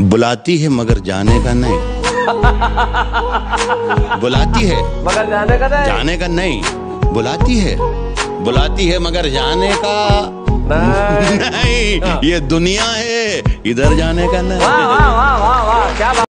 बुलाती है मगर जाने का नहीं। बुलाती है। मगर जाने का नहीं। जाने का नहीं। बुलाती है। बुलाती है मगर जाने का नहीं। नहीं। ये दुनिया है इधर जाने का नहीं। वाह वाह वाह वाह क्या